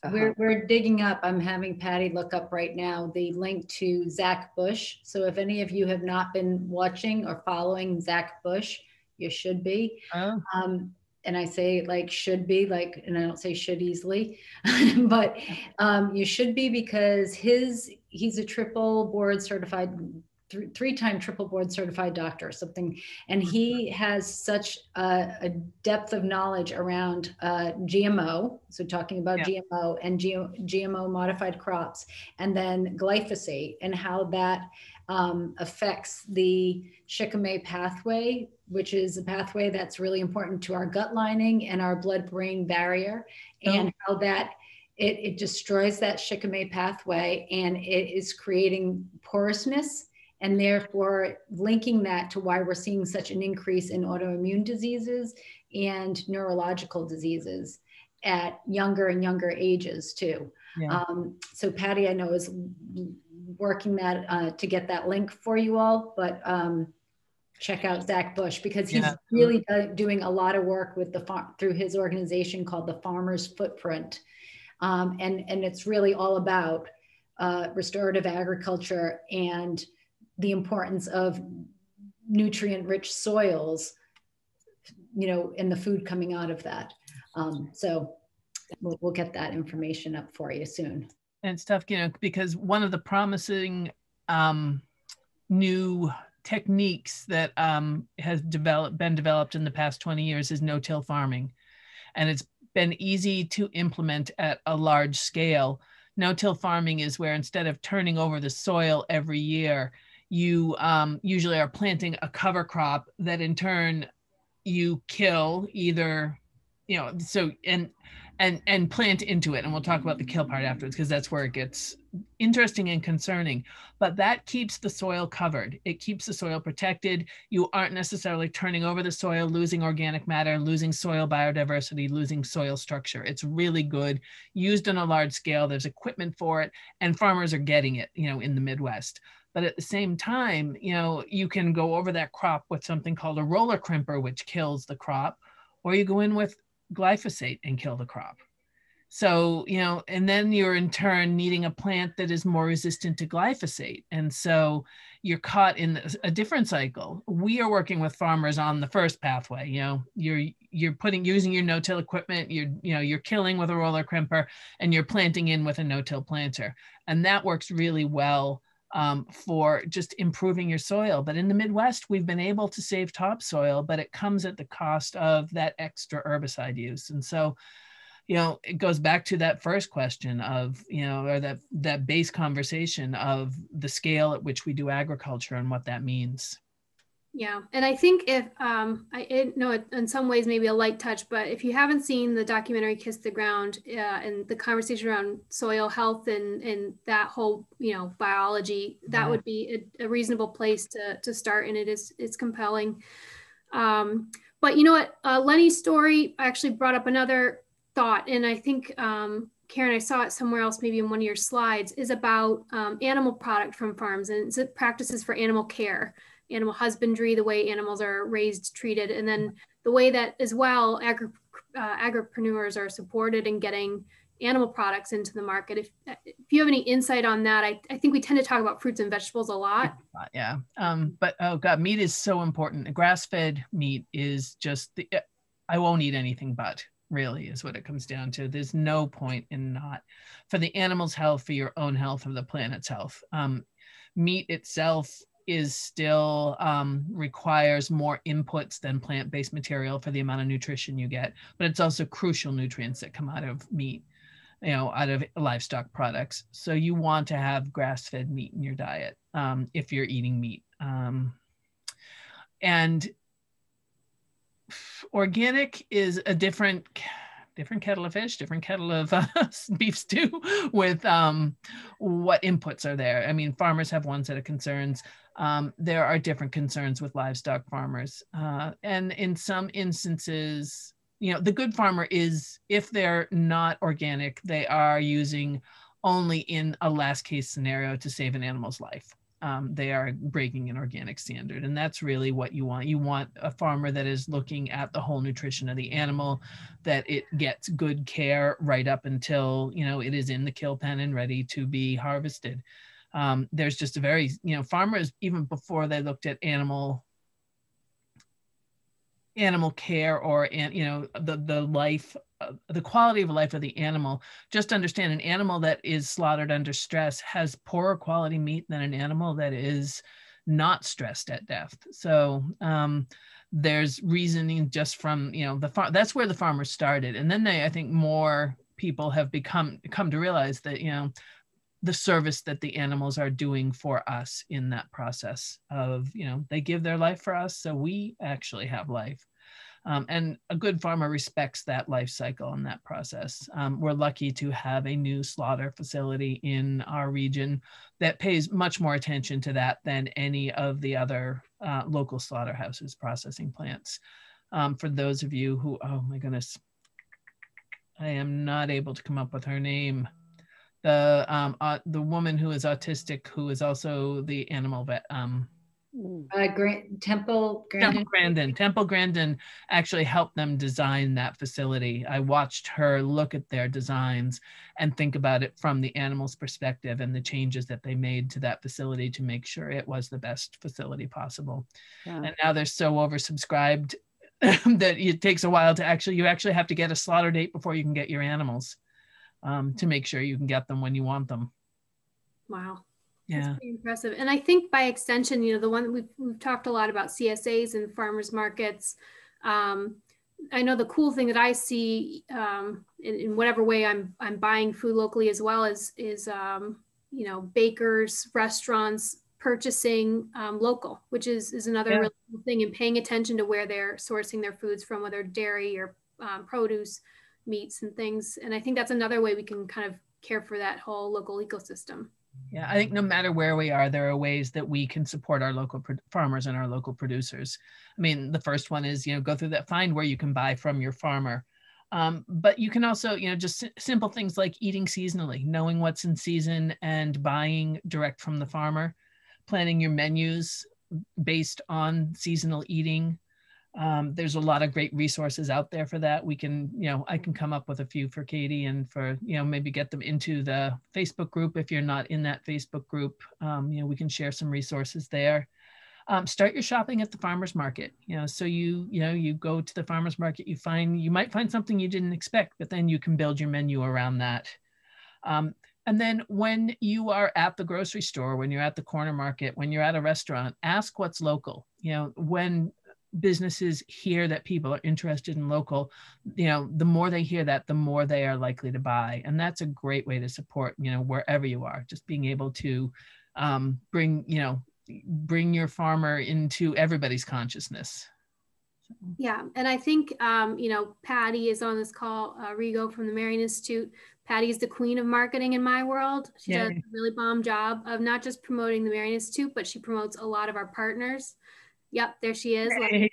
uh-huh. We're, we're digging up, I'm having Patty look up right now the link to Zach Bush. So if any of you have not been watching or following Zach Bush, you should be. Oh. Um, and I say like should be like, and I don't say should easily, but um, you should be because his he's a triple board certified th- three-time triple board certified doctor something and he has such a, a depth of knowledge around uh, gmo so talking about yeah. gmo and gmo modified crops and then glyphosate and how that um, affects the shikimate pathway which is a pathway that's really important to our gut lining and our blood brain barrier oh. and how that it, it destroys that shikimate pathway and it is creating porousness and therefore linking that to why we're seeing such an increase in autoimmune diseases and neurological diseases at younger and younger ages too. Yeah. Um, so Patty, I know is working that uh, to get that link for you all, but um, check out Zach Bush because he's yeah. really do- doing a lot of work with the farm through his organization called the Farmers Footprint, um, and and it's really all about uh, restorative agriculture and the importance of nutrient rich soils you know and the food coming out of that. Um, so we'll, we'll get that information up for you soon. And stuff you know because one of the promising um, new techniques that um, has developed been developed in the past 20 years is no-till farming. And it's been easy to implement at a large scale. No-till farming is where instead of turning over the soil every year you um, usually are planting a cover crop that in turn you kill either you know so and and and plant into it. And we'll talk about the kill part afterwards because that's where it gets interesting and concerning. But that keeps the soil covered. It keeps the soil protected. You aren't necessarily turning over the soil losing organic matter losing soil biodiversity losing soil structure. It's really good used on a large scale. There's equipment for it and farmers are getting it you know in the midwest but at the same time, you know, you can go over that crop with something called a roller crimper, which kills the crop, or you go in with glyphosate and kill the crop. So, you know, and then you're in turn needing a plant that is more resistant to glyphosate. And so you're caught in a different cycle. We are working with farmers on the first pathway. You know, you're you're putting using your no-till equipment, you're, you know, you're killing with a roller crimper and you're planting in with a no-till planter. And that works really well um, for just improving your soil. But in the Midwest, we've been able to save topsoil, but it comes at the cost of that extra herbicide use. And so you know it goes back to that first question of you know or that that base conversation of the scale at which we do agriculture and what that means yeah and i think if um i know it in some ways maybe a light touch but if you haven't seen the documentary kiss the ground uh, and the conversation around soil health and and that whole you know biology that yeah. would be a, a, reasonable place to to start and it is it's compelling. Um but you know what? Uh, lenny's story actually brought up another thought, and I think um, Karen, I saw it somewhere else, maybe in one of your slides, is about um, animal product from farms and practices for animal care, animal husbandry, the way animals are raised, treated, and then the way that as well agri- uh, agripreneurs are supported in getting animal products into the market. If if you have any insight on that, I, I think we tend to talk about fruits and vegetables a lot. Yeah. Um, but oh god, meat is so important. Grass-fed meat is just the I won't eat anything but really is what it comes down to there's no point in not for the animal's health for your own health or the planet's health um, meat itself is still um, requires more inputs than plant-based material for the amount of nutrition you get but it's also crucial nutrients that come out of meat you know out of livestock products so you want to have grass-fed meat in your diet um, if you're eating meat um, and organic is a different different kettle of fish, different kettle of uh, beef stew with um, what inputs are there. I mean, farmers have one set of concerns. Um, there are different concerns with livestock farmers. Uh, and in some instances, you know, the good farmer is, if they're not organic, they are using only in a last case scenario to save an animal's life um, they are breaking an organic standard. And that's really what you want. You want a farmer that is looking at the whole nutrition of the animal, that it gets good care right up until, you know, it is in the kill pen and ready to be harvested. Um, there's just a very, you know, farmers, even before they looked at animal animal care or you know the the life uh, the quality of life of the animal just understand an animal that is slaughtered under stress has poorer quality meat than an animal that is not stressed at death. So um, there's reasoning just from you know the farm that's where the farmers started. And then they i think more people have become come to realize that you know the service that the animals are doing for us in that process of you know they give their life for us so we actually have life um, and a good farmer respects that life cycle and that process. Um, we're lucky to have a new slaughter facility in our region that pays much more attention to that than any of the other uh, local slaughterhouses processing plants. Um, for those of you who, oh my goodness, I am not able to come up with her name the um, uh, the woman who is autistic who is also the animal vet um, uh, Grant, Temple Grandin. Temple Grandin. Temple Grandin actually helped them design that facility. I watched her look at their designs and think about it from the animal's perspective and the changes that they made to that facility to make sure it was the best facility possible. Yeah. And now they're so oversubscribed that it takes a while to actually, you actually have to get a slaughter date before you can get your animals um, to make sure you can get them when you want them. Wow. Yeah. impressive. And i think by extension you know the one we've, we've talked a lot about csas and farmers markets. Um, i know the cool thing that i see um, in, in, whatever way i'm i'm buying food locally as well as is um, you know bakers restaurants purchasing um, local which is is another yeah. really cool thing and paying attention to where they're sourcing their foods from whether dairy or um, produce meats and things and i think that's another way we can kind of care for that whole local ecosystem yeah, I think no matter where we are, there are ways that we can support our local pro- farmers and our local producers. I mean, the first one is, you know, go through that, find where you can buy from your farmer. Um, but you can also, you know, just simple things like eating seasonally, knowing what's in season and buying direct from the farmer, planning your menus based on seasonal eating. Um, there's a lot of great resources out there for that. We can, you know, I can come up with a few for Katie and for, you know, maybe get them into the Facebook group if you're not in that Facebook group. Um, you know, we can share some resources there. Um, start your shopping at the farmers market. You know, so you, you know, you go to the farmers market, you find, you might find something you didn't expect, but then you can build your menu around that. Um, and then when you are at the grocery store, when you're at the corner market, when you're at a restaurant, ask what's local. You know, when businesses hear that people are interested in local you know the more they hear that the more they are likely to buy. And that's a great way to support you know wherever you are just being able to um, bring you know bring your farmer into everybody's consciousness. Yeah and i think um, you know patty is on this call uh, rigo from the marion institute. Patty is the queen of marketing in my world. She Yay. does a really bomb job of not just promoting the marion institute but she promotes a lot of our partners Yep, there she is.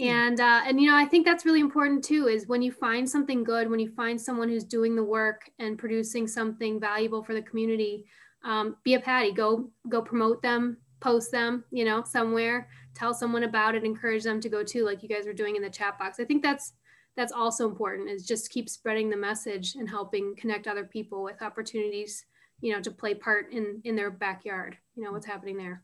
And uh, and you know, I think that's really important too. Is when you find something good, when you find someone who's doing the work and producing something valuable for the community, um, be a Patty. Go go promote them, post them. You know, somewhere. Tell someone about it. Encourage them to go too, like you guys were doing in the chat box. I think that's that's also important. Is just keep spreading the message and helping connect other people with opportunities. You know, to play part in in their backyard. You know what's happening there.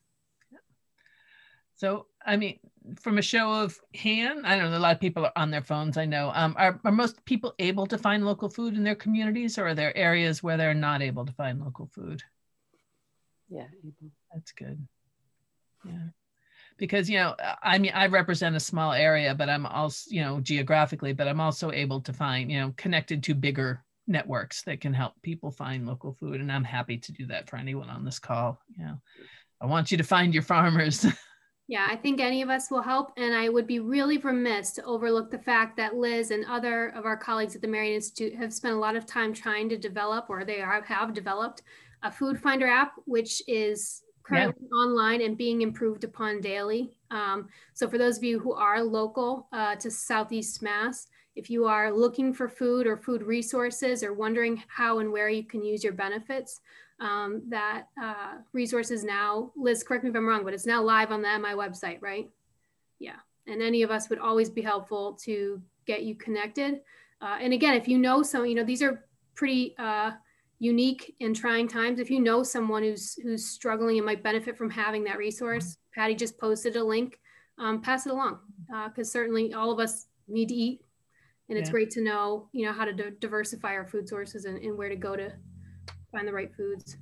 So, I mean, from a show of hand, I don't know, a lot of people are on their phones, I know. Um, are, are most people able to find local food in their communities or are there areas where they're not able to find local food? Yeah. That's good. Yeah. Because, you know, I mean, I represent a small area, but I'm also, you know, geographically, but I'm also able to find, you know, connected to bigger networks that can help people find local food. And I'm happy to do that for anyone on this call. You know, I want you to find your farmers. Yeah, I think any of us will help. And I would be really remiss to overlook the fact that Liz and other of our colleagues at the Marion Institute have spent a lot of time trying to develop, or they are, have developed, a food finder app, which is currently yeah. online and being improved upon daily. Um, so for those of you who are local uh, to Southeast Mass, if you are looking for food or food resources or wondering how and where you can use your benefits, um, that uh, resource is now, Liz, correct me if I'm wrong, but it's now live on the MI website, right? Yeah. And any of us would always be helpful to get you connected. Uh, and again, if you know some, you know, these are pretty uh, unique and trying times. If you know someone who's who's struggling and might benefit from having that resource, Patty just posted a link. Um, pass it along because uh, certainly all of us need to eat, and it's yeah. great to know you know how to diversify our food sources and, and where to go to find the right foods.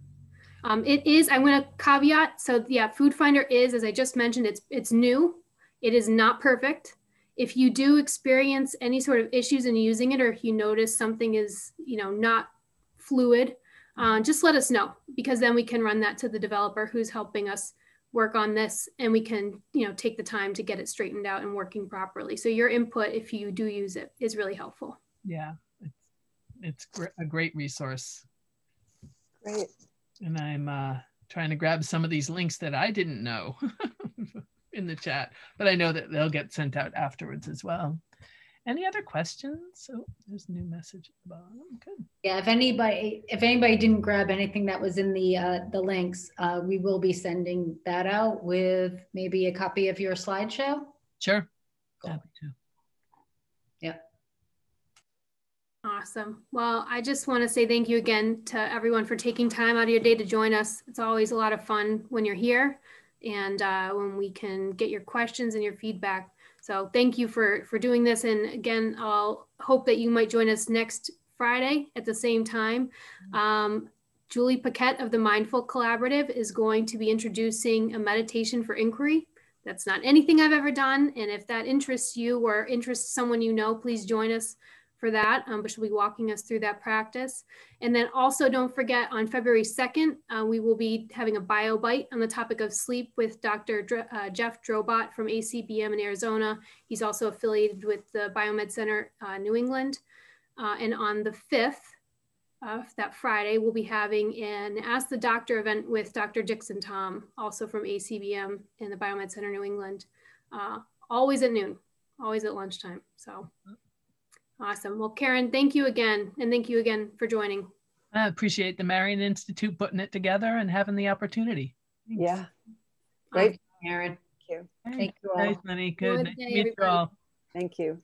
Um, it is, I'm going to caveat. So yeah, Food Finder is, as I just mentioned, it's, it's new. It is not perfect. If you do experience any sort of issues in using it, or if you notice something is, you know, not fluid, uh, just let us know because then we can run that to the developer who's helping us work on this and we can, you know, take the time to get it straightened out and working properly. So your input, if you do use it, is really helpful. Yeah, it's, it's a great resource. Great. And I'm uh, trying to grab some of these links that I didn't know in the chat, but I know that they'll get sent out afterwards as well. Any other questions? Oh, there's a new message at the bottom. Good. Yeah, if anybody if anybody didn't grab anything that was in the uh, the links, uh, we will be sending that out with maybe a copy of your slideshow. Sure. Cool. Happy to. Awesome. Well, I just want to say thank you again to everyone for taking time out of your day to join us. It's always a lot of fun when you're here and uh, when we can get your questions and your feedback. So thank you for, for doing this. And again, I'll hope that you might join us next Friday at the same time. Um, Julie Paquette of the Mindful Collaborative is going to be introducing a meditation for inquiry. That's not anything I've ever done. And if that interests you or interests someone you know, please join us for that, um, but she'll be walking us through that practice. And then also don't forget on February 2nd, uh, we will be having a bio bite on the topic of sleep with Dr. Dr uh, Jeff Drobot from ACBM in Arizona. He's also affiliated with the Biomed Center uh, New England. Uh, and on the 5th, that Friday, we'll be having an Ask the Doctor event with Dr. Dickson Thom, also from ACBM in the Biomed Center New England, uh, always at noon, always at lunchtime. So Awesome. Well, Karen, thank you again. And thank you again for joining. I appreciate the Marion Institute putting it together and having the opportunity. Thanks. Yeah. Great. Karen. Thank you. Thank you all. Thanks, Lenny. Good. Good Nice to day, meet you everybody. all. Thank you.